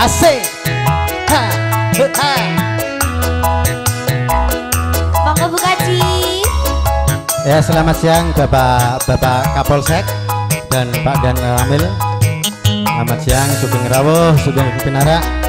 Asik. Ha. Ha. Monggo Bu Kaji. Ya selamat siang Bapak Bapak Kapolsek dan Pak Dan Ramil. Selamat siang Sugeng Rawuh, Sugeng Pinara.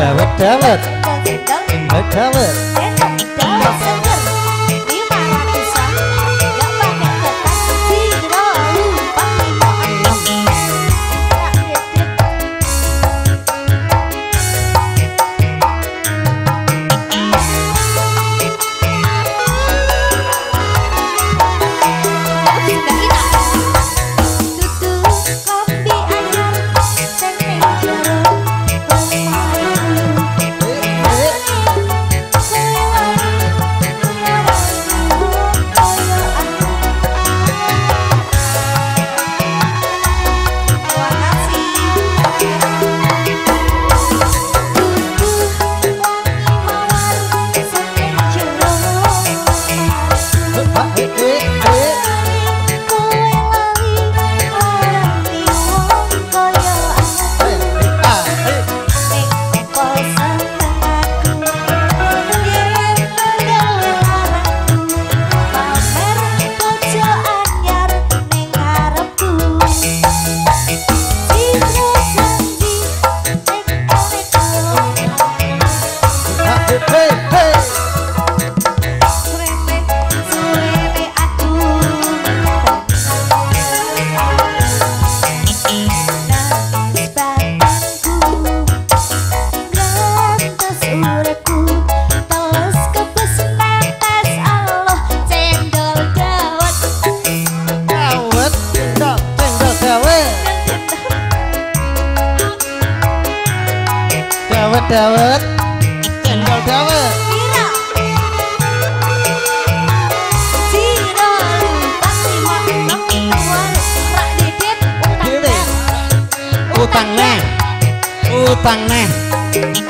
Tell it, tell it, tell it. Dawet, dawet. Cendol dawet. Utang neh. Utang neh.